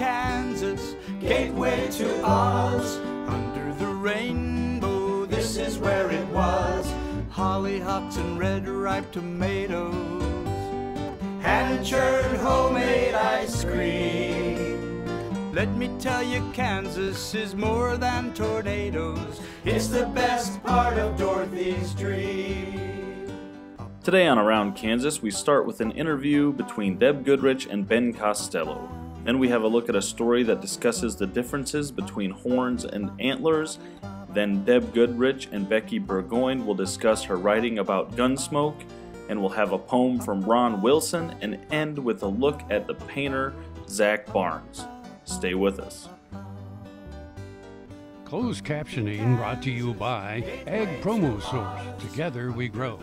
Kansas, gateway to Oz. Under the rainbow, this is where it was. Hollyhocks and red ripe tomatoes, hand churned homemade ice cream. Let me tell you, Kansas is more than tornadoes. It's the best part of Dorothy's dream. Today on Around Kansas, we start with an interview between Deb Goodrich and Ben Costello. Then we have a look at a story that discusses the differences between horns and antlers. Then Deb Goodrich and Becky Burgoyne will discuss her writing about Gunsmoke, and we'll have a poem from Ron Wilson and end with a look at the painter Zach Barnes. Stay with us. Closed captioning brought to you by Ag Promo Source. Together we grow.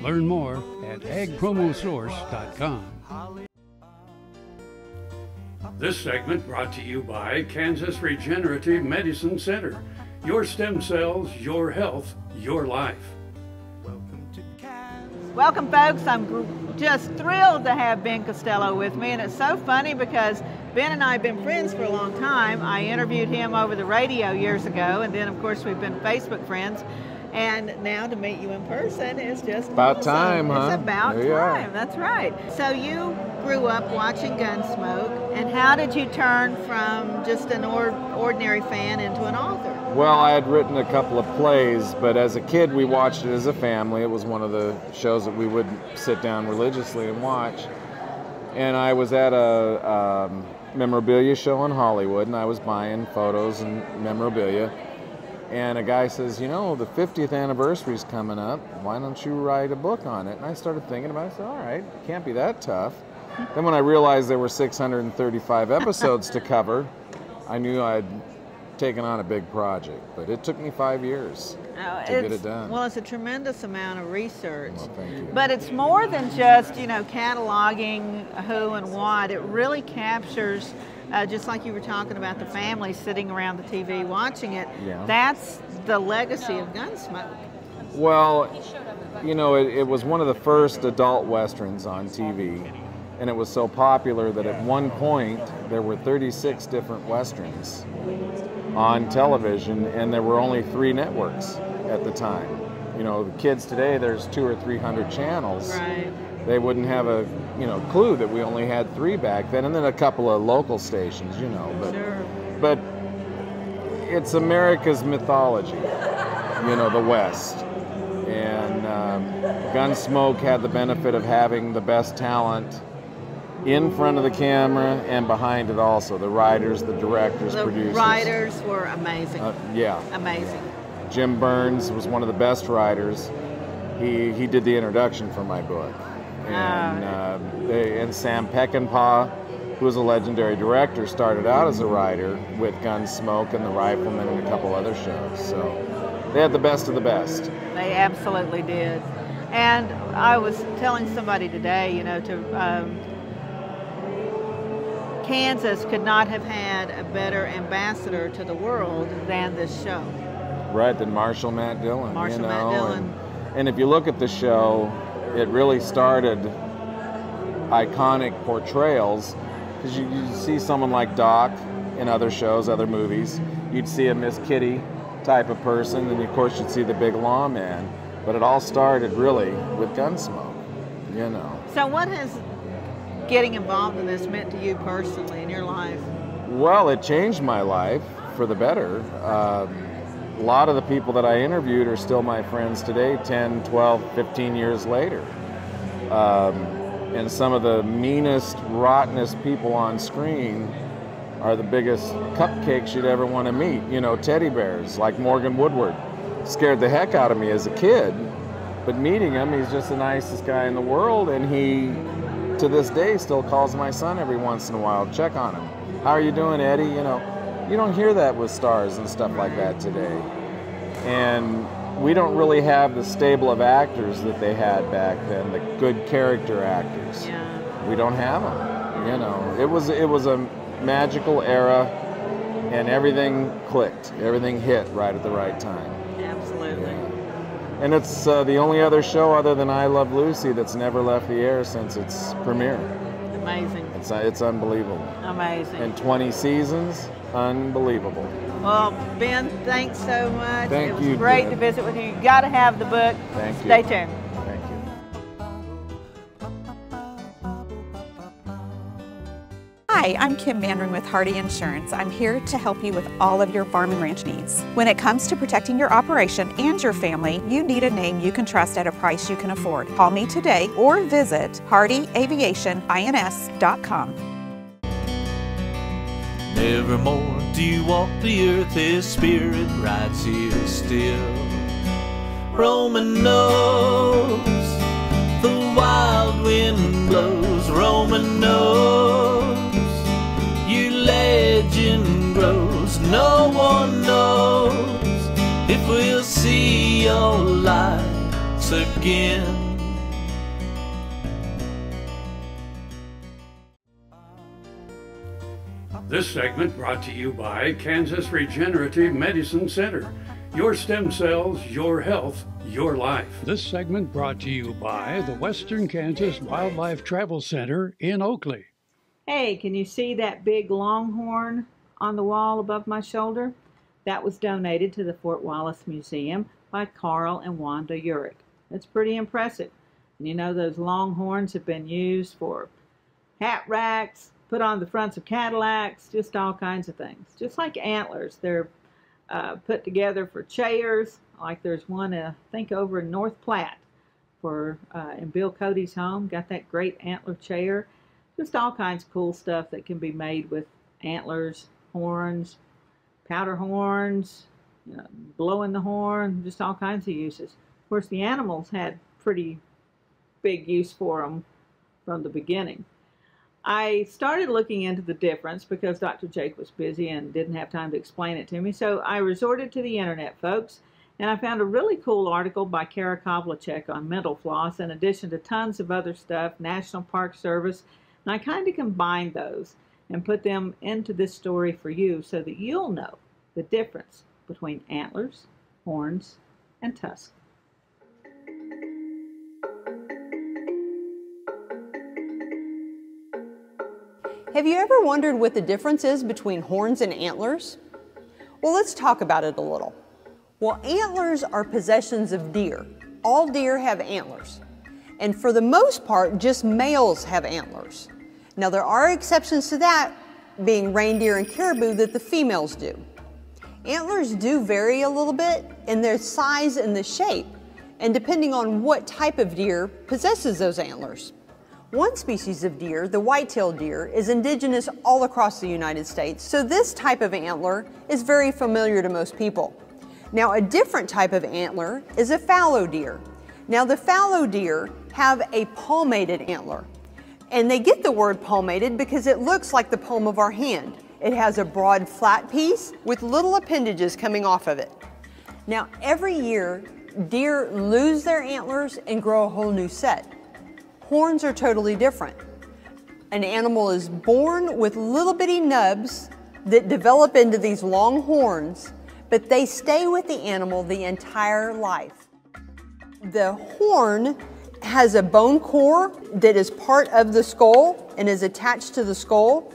Learn more at agpromosource.com. This segment brought to you by Kansas Regenerative Medicine Center. Your stem cells, your health, your life. Welcome to Kansas. Welcome, folks. I'm just thrilled to have Ben Costello with me, and it's so funny because Ben and I have been friends for a long time. I interviewed him over the radio years ago, and then, of course, we've been Facebook friends. And now to meet you in person is just About awesome. time, huh? It's about There time. That's right. So you grew up watching Gunsmoke, and how did you turn from just an or- ordinary fan into an author? Well, I had written a couple of plays, but as a kid, we watched it as a family. It was one of the shows that we would sit down religiously and watch. And I was at a um, memorabilia show in Hollywood, and I was buying photos and memorabilia. And a guy says, You know, the 50th anniversary is coming up. Why don't you write a book on it? And I started thinking about it. I said, All right, can't be that tough. Then, when I realized there were 635 episodes to cover, I knew I'd taken on a big project. But it took me five years Uh, to get it done. Well, it's a tremendous amount of research. Well, thank you. But it's more than just, you know, cataloging who and what. It really captures, uh, just like you were talking about the family sitting around the TV watching it. Yeah. That's the legacy of Gunsmoke. Well, you know, it, it was one of the first adult westerns on TV, and it was so popular that at one point there were 36 different westerns on television, and there were only three networks at the time. You know, the kids today, there's two or three hundred channels. Right. They wouldn't have a you know clue that we only had three back then, and then a couple of local stations. You know, but Sure. but it's America's mythology, you know, the West. And um, Gunsmoke had the benefit of having the best talent in front of the camera and behind it also. The writers, the directors, The producers. writers were amazing. Uh, yeah. amazing. Jim Byrnes was one of the best writers. He, he did the introduction for my book. And, Ah. uh, they, and Sam Peckinpah, who was a legendary director, started out as a writer with Gunsmoke and The Rifleman and a couple other shows. So they had the best of the best. They absolutely did. And I was telling somebody today, you know, to um, Kansas could not have had a better ambassador to the world than this show. Right, than Marshall Matt Dillon. Marshall you Matt know, Dillon. And, and if you look at the show, it really started iconic portrayals because you, you see someone like Doc in other shows, other movies. You'd see a Miss Kitty type of person, and of course you'd see the big lawman. But it all started really with Gunsmoke, you know. So, what has getting involved in this meant to you personally in your life? Well, it changed my life for the better. Um, a lot of the people that I interviewed are still my friends today, 10, 12, 15 years later. Um, and some of the meanest, rottenest people on screen are the biggest cupcakes you'd ever want to meet. You know, teddy bears like Morgan Woodward. Scared the heck out of me as a kid, but meeting him, he's just the nicest guy in the world, and he, to this day, still calls my son every once in a while, check on him. How are you doing, Eddie? You know, you don't hear that with stars and stuff like that today. And we don't really have the stable of actors that they had back then, the good character actors. Yeah. We don't have them. You know, it was it was a magical era, and everything clicked. Everything hit right at the right time. Absolutely. Yeah. And it's uh, the only other show other than I Love Lucy that's never left the air since its premiere. Amazing. It's, it's unbelievable. Amazing. And 20 seasons, unbelievable. Well, Ben, thanks so much. Thank it was you, great Deb. to visit with you. You got to have the book. Thank you. Stay tuned. Thank you. Hi, I'm Kim Mandarin with Hardy Insurance. I'm here to help you with all of your farm and ranch needs. When it comes to protecting your operation and your family, you need a name you can trust at a price you can afford. Call me today or visit hardyaviationins.com. Nevermore do you walk the earth, his spirit rides here still. Roman knows the wild wind blows, Roman knows your legend grows. No one knows if we'll see your lights again. This segment brought to you by Kansas Regenerative Medicine Center. Your stem cells, your health, your life. This segment brought to you by the Western Kansas Wildlife Travel Center in Oakley. Hey, can you see that big longhorn on the wall above my shoulder? That was donated to the Fort Wallace Museum by Carl and Wanda Urich. It's pretty impressive. And you know, those longhorns have been used for hat racks, put on the fronts of Cadillacs, just all kinds of things. Just like antlers, they're uh, put together for chairs. Like there's one, uh, I think, over in North Platte for uh, in Bill Cody's home. Got that great antler chair. Just all kinds of cool stuff that can be made with antlers, horns, powder horns, you know, blowing the horn, just all kinds of uses. Of course, the animals had pretty big use for them from the beginning. I started looking into the difference because Dr. Jake was busy and didn't have time to explain it to me. So I resorted to the internet, folks, and I found a really cool article by Kara Kovalchik on mental floss in addition to tons of other stuff, National Park Service, and I kind of combined those and put them into this story for you so that you'll know the difference between antlers, horns, and tusks. Have you ever wondered what the difference is between horns and antlers? Well, let's talk about it a little. Well, antlers are possessions of deer. All deer have antlers. And for the most part, just males have antlers. Now, there are exceptions to that, being reindeer and caribou, that the females do. Antlers do vary a little bit in their size and the shape, and depending on what type of deer possesses those antlers. One species of deer, the white-tailed deer, is indigenous all across the United States, so this type of antler is very familiar to most people. Now, a different type of antler is a fallow deer. Now, the fallow deer have a palmated antler, and they get the word palmated because it looks like the palm of our hand. It has a broad flat piece with little appendages coming off of it. Now, every year, deer lose their antlers and grow a whole new set. Horns are totally different. An animal is born with little bitty nubs that develop into these long horns, but they stay with the animal the entire life. The horn has a bone core that is part of the skull and is attached to the skull.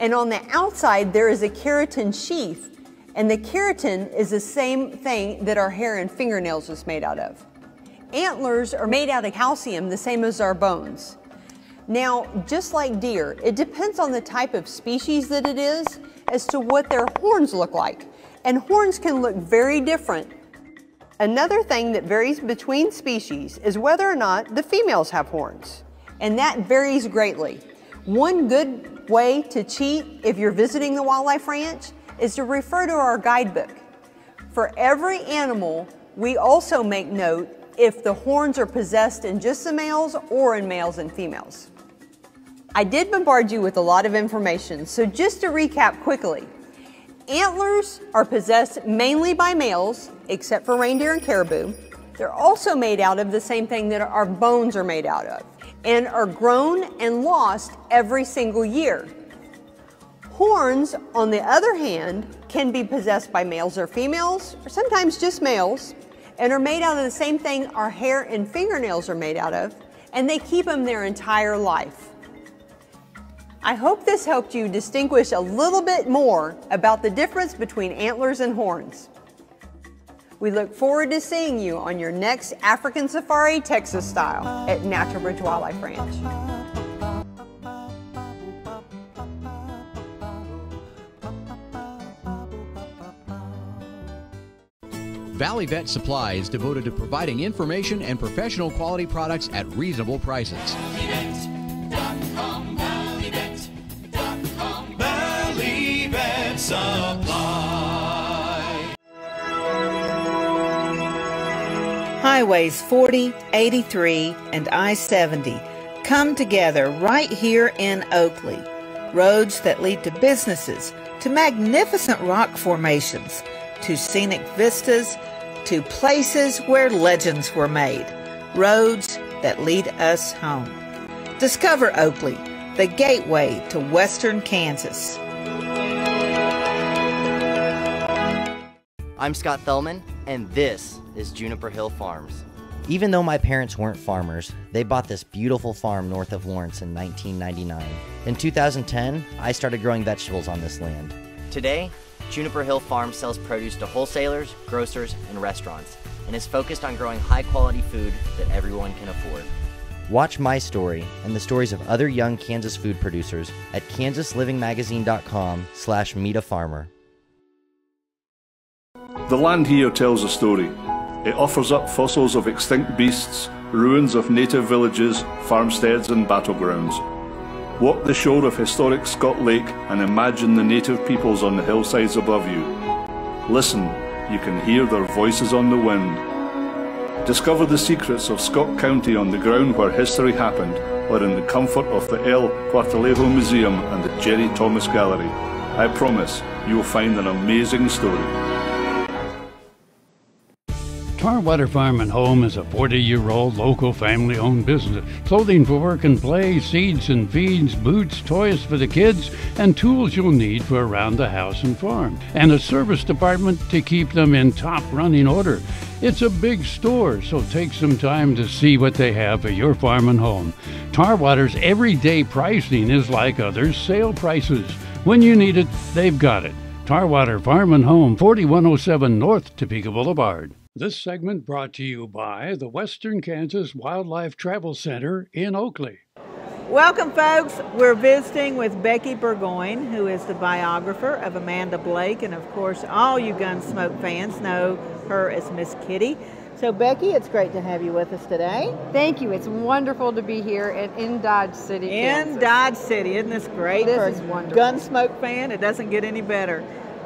And on the outside, there is a keratin sheath. And the keratin is the same thing that our hair and fingernails is made out of. Antlers are made out of calcium, the same as our bones. Now, just like deer, it depends on the type of species that it is as to what their horns look like. And horns can look very different. Another thing that varies between species is whether or not the females have horns. And that varies greatly. One good way to cheat if you're visiting the wildlife ranch is to refer to our guidebook. For every animal, we also make note if the horns are possessed in just the males or in males and females. I did bombard you with a lot of information, so just to recap quickly. Antlers are possessed mainly by males, except for reindeer and caribou. They're also made out of the same thing that our bones are made out of, and are grown and lost every single year. Horns, on the other hand, can be possessed by males or females, or sometimes just males, and are made out of the same thing our hair and fingernails are made out of, and they keep them their entire life. I hope this helped you distinguish a little bit more about the difference between antlers and horns. We look forward to seeing you on your next African Safari Texas style at Natural Bridge Wildlife Ranch. Valley Vet Supply is devoted to providing information and professional quality products at reasonable prices. ValleyVet.com, Valley Vet Supply. Highways 40, 83, and I 70 come together right here in Oakley. Roads that lead to businesses, to magnificent rock formations, to scenic vistas, to places where legends were made. Roads that lead us home. Discover Oakley, the gateway to western Kansas. I'm Scott Thellman, and this is Juniper Hill Farms. Even though my parents weren't farmers, they bought this beautiful farm north of Lawrence in 1999. In 2010, I started growing vegetables on this land. Today, Juniper Hill Farm sells produce to wholesalers, grocers, and restaurants, and is focused on growing high quality food that everyone can afford. Watch my story and the stories of other young Kansas food producers at kansaslivingmagazine.com slash meet a farmer. The land here tells a story. It offers up fossils of extinct beasts, ruins of native villages, farmsteads, and battlegrounds. Walk the shore of historic Scott Lake and imagine the native peoples on the hillsides above you. Listen, you can hear their voices on the wind. Discover the secrets of Scott County on the ground where history happened, or in the comfort of the El Cuartelejo Museum and the Jerry Thomas Gallery. I promise you will find an amazing story. Tarwater Farm and Home is a 40 year old local family owned business. Clothing for work and play, seeds and feeds, boots, toys for the kids, and tools you'll need for around the house and farm. And a service department to keep them in top running order. It's a big store, so take some time to see what they have for your farm and home. Tarwater's everyday pricing is like others' sale prices. When you need it, they've got it. Tarwater Farm and Home, 4107 North Topeka Boulevard. This segment brought to you by the Western Kansas Wildlife Travel Center in Oakley. Welcome, folks. We're visiting with Becky Burgoyne, who is the biographer of Amanda Blake. And of course, all you Gunsmoke fans know her as Miss Kitty. So, Becky, it's great to have you with us today. Thank you. It's wonderful to be here and in Dodge City, In Kansas. Dodge City. Isn't this great? This For a is wonderful. Gunsmoke fan, it doesn't get any better.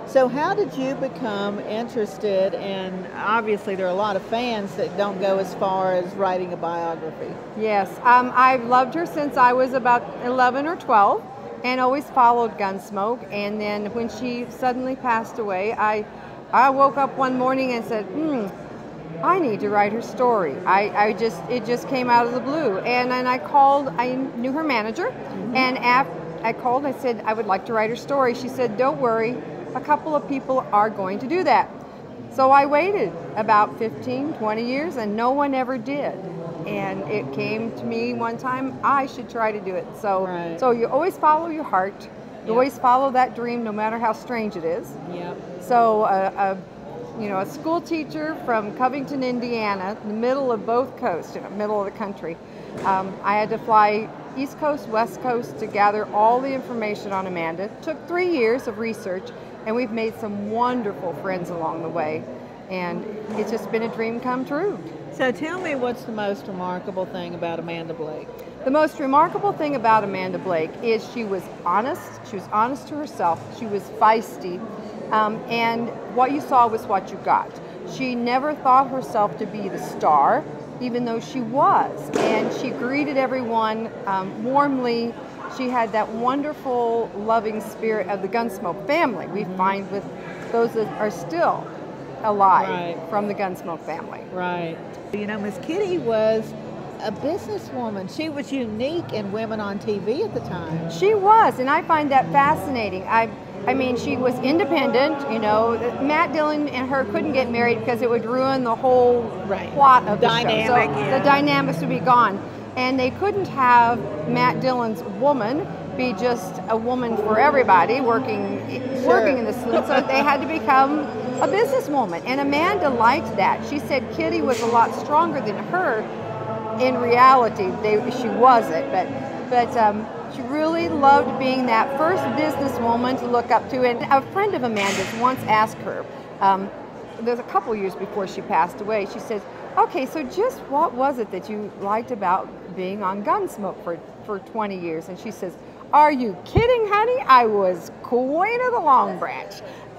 So, how did you become interested in? Obviously, there are a lot of fans that don't go as far as writing a biography. Yes, um, I've loved her since I was about 11 or 12 and always followed Gunsmoke. And then when she suddenly passed away, I, I woke up one morning and said, hmm, I need to write her story. I, I just, it just came out of the blue. And then I called, I knew her manager, and after I called, I said, I would like to write her story. She said, don't worry, a couple of people are going to do that. So I waited about 15, 20 years and no one ever did. And it came to me one time, I should try to do it. So, so you always follow your heart. You always follow that dream no matter how strange it is. Yep. So uh, a, you know, a school teacher from Covington, Indiana, in the middle of both coasts, in the middle of the country. Um, I had to fly East Coast, West Coast to gather all the information on Amanda. took three years of research, and we've made some wonderful friends along the way. And it's just been a dream come true. So, tell me what's the most remarkable thing about Amanda Blake? The most remarkable thing about Amanda Blake is she was honest. She was honest to herself. She was feisty. Um, and what you saw was what you got. She never thought herself to be the star, even though she was. And she greeted everyone um, warmly. She had that wonderful, loving spirit of the Gunsmoke family. We mm-hmm. find with those that are still alive Right. from the Gunsmoke family. Right. You know, Miss Kitty was a businesswoman. She was unique in women on TV at the time. She was, and I find that fascinating. I, I mean, she was independent. You know, Matt Dillon and her couldn't get married because it would ruin the whole plot of the Dynamic, show. So yeah. the dynamics would be gone, and they couldn't have Matt Dillon's woman be just a woman for everybody working sure. working in the saloon. So they had to become a businesswoman. And Amanda liked that. She said Kitty was a lot stronger than her. In reality, they, she wasn't, but but um, she really loved being that first businesswoman to look up to. And a friend of Amanda's once asked her, um, there's a couple years before she passed away, she says, okay, so just what was it that you liked about being on Gunsmoke for, for 20 years? And she says, are you kidding, honey? I was queen of the Long Branch.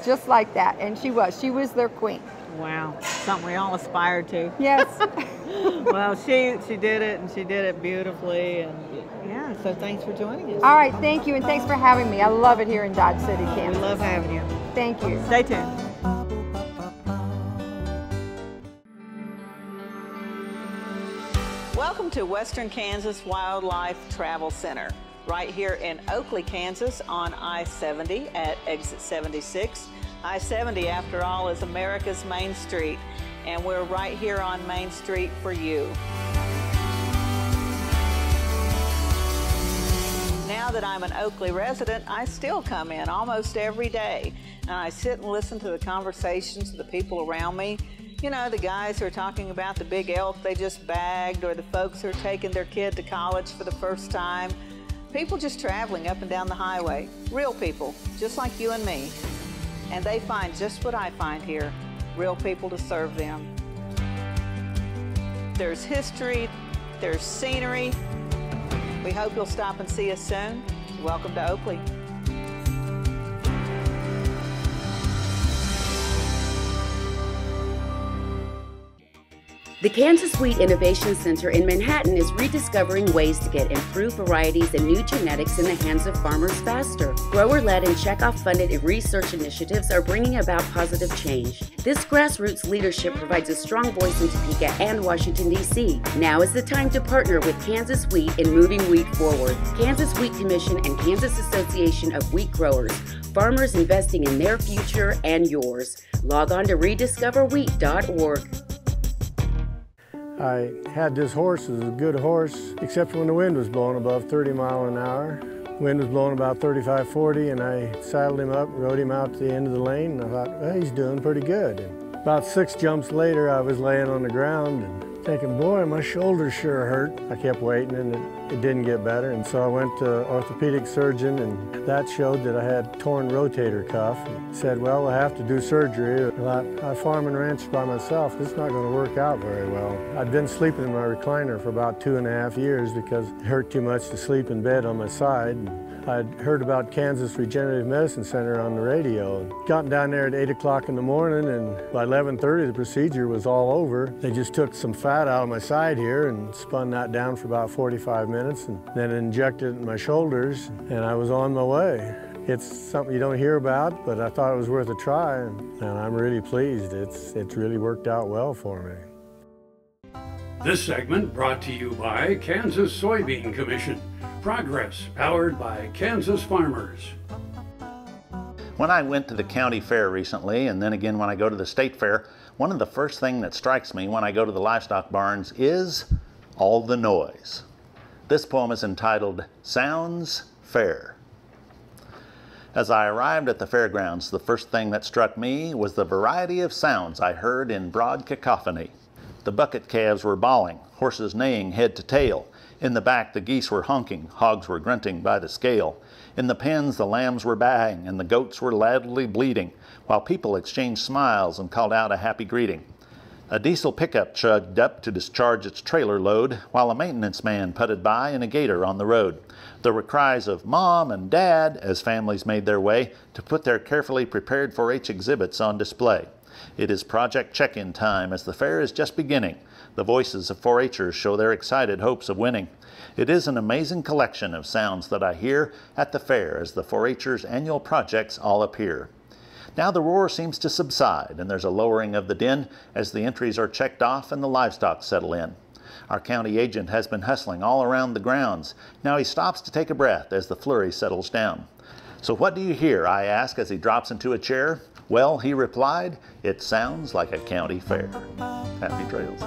Just like that. And she was. She was their queen. Wow. Something we all aspire to. Yes. well, she she did it and she did it beautifully and yeah, so thanks for joining us. All right, thank you and thanks for having me. I love it here in Dodge City, Kansas. We love having you. Thank you. Stay tuned. Welcome to Western Kansas Wildlife Travel Center, right here in Oakley, Kansas on I-70 at exit 76. I-70, after all, is America's Main Street, and we're right here on Main Street for you. Now that I'm an Oakley resident, I still come in almost every day, and I sit and listen to the conversations of the people around me you know, the guys who are talking about the big elk they just bagged, or the folks who are taking their kid to college for the first time. People just traveling up and down the highway. Real people, just like you and me. And they find just what I find here real people to serve them. There's history, there's scenery. We hope you'll stop and see us soon. Welcome to Oakley. The Kansas Wheat Innovation Center in Manhattan is rediscovering ways to get improved varieties and new genetics in the hands of farmers faster. Grower led and checkoff funded research initiatives are bringing about positive change. This grassroots leadership provides a strong voice in Topeka and Washington, D.C. Now is the time to partner with Kansas Wheat in moving wheat forward. Kansas Wheat Commission and Kansas Association of Wheat Growers, farmers investing in their future and yours. Log on to rediscoverwheat.org. I had this horse, it was a good horse, except when the wind was blowing above 30 mile an hour. Wind was blowing about 35, 40, and I saddled him up, rode him out to the end of the lane, and I thought, well, he's doing pretty good. And about six jumps later, I was laying on the ground, and thinking, boy, my shoulder sure hurt. I kept waiting and it, it, didn't get better. And so I went to orthopedic surgeon and that showed that I had torn rotator cuff. And said, well, I have to do surgery. I I farm and ranch by myself. This is not going to work out very well. I'd been sleeping in my recliner for about two and a half years because it hurt too much to sleep in bed on my side. I'd heard about Kansas Regenerative Medicine Center on the radio. Gotten down there at 8 o'clock in the morning and by 11.30 the procedure was all over. They just took some fat out of my side here and spun that down for about 45 minutes and then injected it in my shoulders and I was on my way. It's something you don't hear about, but I thought it was worth a try and, I'm really pleased. It's, it's really worked out well for me. This segment brought to you by Kansas Soybean Commission. Progress, powered by Kansas farmers. When I went to the county fair recently, and then again when I go to the state fair, one of the first things that strikes me when I go to the livestock barns is all the noise. This poem is entitled Sounds Fair. As I arrived at the fairgrounds, the first thing that struck me was the variety of sounds I heard in broad cacophony. The bucket calves were bawling, horses neighing head to tail, in the back, the geese were honking, hogs were grunting by the scale. In the pens, the lambs were baying, and the goats were loudly bleating, while people exchanged smiles and called out a happy greeting. A diesel pickup chugged up to discharge its trailer load, while a maintenance man putted by in a gator on the road. There were cries of Mom and Dad as families made their way to put their carefully prepared 4 H exhibits on display. It is project check in time as the fair is just beginning. The voices of 4 Hers show their excited hopes of winning. It is an amazing collection of sounds that I hear at the fair as the 4 Hers annual projects all appear. Now the roar seems to subside and there's a lowering of the din as the entries are checked off and the livestock settle in. Our county agent has been hustling all around the grounds. Now he stops to take a breath as the flurry settles down. So what do you hear? I ask as he drops into a chair. Well, he replied, it sounds like a county fair. Happy trails.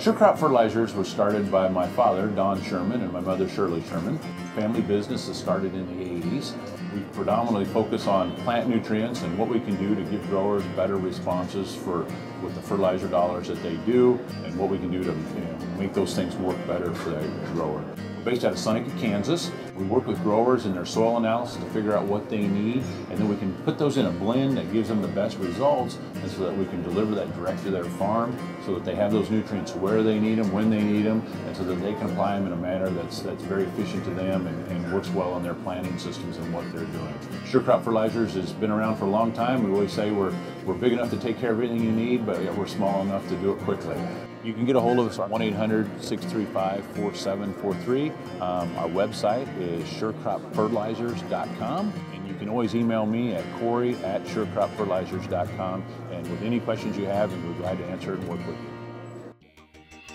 Sure Crop Fertilizers was started by my father, Don Sherman, and my mother, Shirley Sherman. Family business that started in the 80s. We predominantly focus on plant nutrients and what we can do to give growers better responses for with the fertilizer dollars that they do and what we can do to you know, make those things work better for that grower based out of Seneca, Kansas. We work with growers in their soil analysis to figure out what they need, and then we can put those in a blend that gives them the best results, and so that we can deliver that direct to their farm, so that they have those nutrients where they need them, when they need them, and so that they can apply them in a manner that's that's very efficient to them and, and works well on their planting systems and what they're doing. Sure Crop Fertilizers has been around for a long time. We always say we're we're big enough to take care of everything you need, but we're small enough to do it quickly. You can get a hold of us at 1 800 635 4743. Um, our website is surecropfertilizers.com, and you can always email me at corey at surecropfertilizers.com. And with any questions you have, and we're glad to answer and work with you.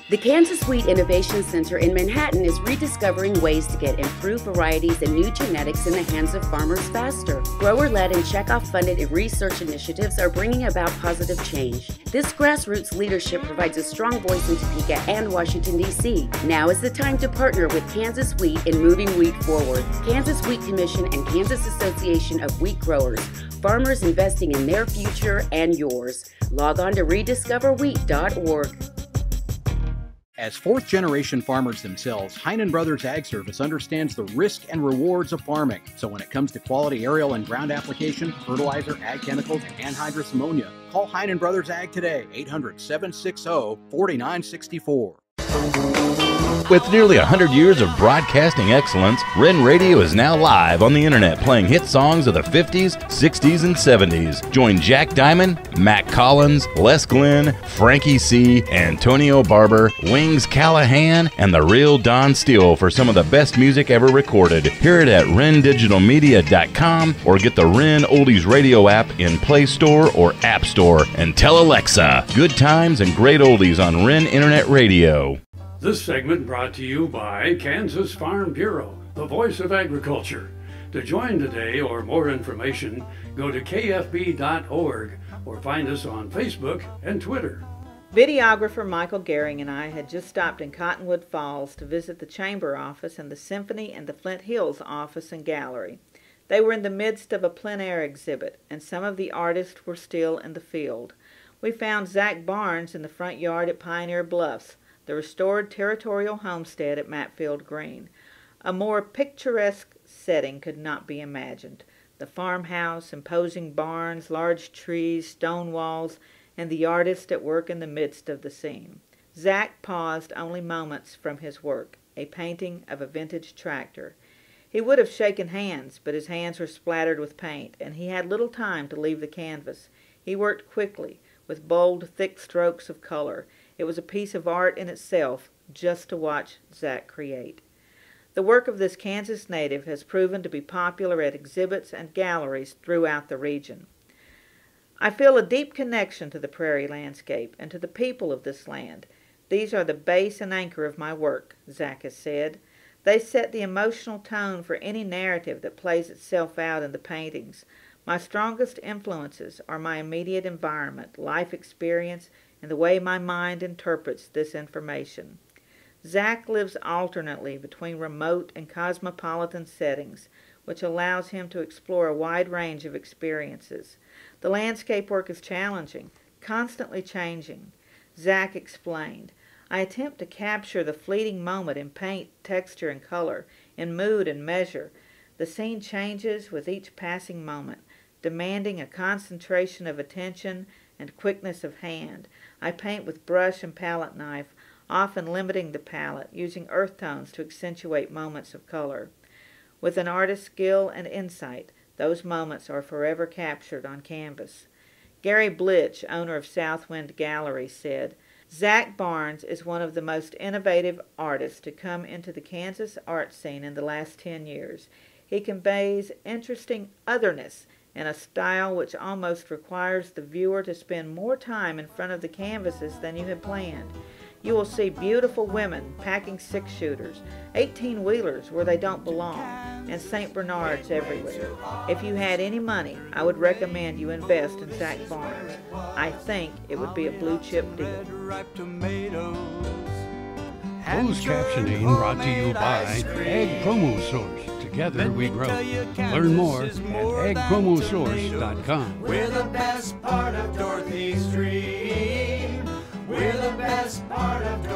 The Kansas Wheat Innovation Center in Manhattan is rediscovering ways to get improved varieties and new genetics in the hands of farmers faster. Grower led and checkoff funded research initiatives are bringing about positive change. This grassroots leadership provides a strong voice in Topeka and Washington, D.C. Now is the time to partner with Kansas Wheat in moving wheat forward. Kansas Wheat Commission and Kansas Association of Wheat Growers, farmers investing in their future and yours. Log on to rediscoverwheat.org. As fourth generation farmers themselves, Heinen Brothers Ag Service understands the risk and rewards of farming. So when it comes to quality aerial and ground application, fertilizer, ag chemicals, and anhydrous ammonia, call Heinen Brothers Ag today, 800 760 4964. With nearly 100 years of broadcasting excellence, Ren Radio is now live on the internet playing hit songs of the 50s, 60s, and 70s. Join Jack Diamond, Matt Collins, Les Glenn, Frankie C., Antonio Barber, Wings Callahan, and the real Don Steele for some of the best music ever recorded. Hear it at rendigitalmedia.com or get the Ren Oldies Radio app in Play Store or App Store and tell Alexa, good times and great oldies on Ren Internet Radio. This segment brought to you by Kansas Farm Bureau, the voice of agriculture. To join today or more information, go to kfb.org or find us on Facebook and Twitter. Videographer Michael Gehring and I had just stopped in Cottonwood Falls to visit the chamber office and the Symphony and the Flint Hills office and gallery. They were in the midst of a plein air exhibit, and some of the artists were still in the field. We found Zach Barnes in the front yard at Pioneer Bluffs the restored territorial homestead at Matfield Green. A more picturesque setting could not be imagined. The farmhouse, imposing barns, large trees, stone walls, and the artist at work in the midst of the scene. Zach paused only moments from his work, a painting of a vintage tractor. He would have shaken hands, but his hands were splattered with paint, and he had little time to leave the canvas. He worked quickly, with bold, thick strokes of color. It was a piece of art in itself just to watch Zach create. The work of this Kansas native has proven to be popular at exhibits and galleries throughout the region. I feel a deep connection to the prairie landscape and to the people of this land. These are the base and anchor of my work, Zach has said. They set the emotional tone for any narrative that plays itself out in the paintings. My strongest influences are my immediate environment, life experience, and the way my mind interprets this information. Zach lives alternately between remote and cosmopolitan settings, which allows him to explore a wide range of experiences. The landscape work is challenging, constantly changing. Zach explained, I attempt to capture the fleeting moment in paint, texture, and color, in mood and measure. The scene changes with each passing moment, demanding a concentration of attention and quickness of hand. I paint with brush and palette knife, often limiting the palette, using earth tones to accentuate moments of color. With an artist's skill and insight, those moments are forever captured on canvas. Gary Blitch, owner of Southwind Gallery, said, Zach Barnes is one of the most innovative artists to come into the Kansas art scene in the last 10 years. He conveys interesting otherness in a style which almost requires the viewer to spend more time in front of the canvases than you had planned. You will see beautiful women packing six shooters, 18 wheelers where they don't belong, and St. Bernards everywhere. If you had any money, I would recommend you invest in Zach Barnes. I think it would be a blue chip deal. Closed captioning brought to you by Ag Promo Source. Together we grow. Learn more at agpromosource.com. We're the best part of Dorothy's dream. We're the best part of Dorothy's dream.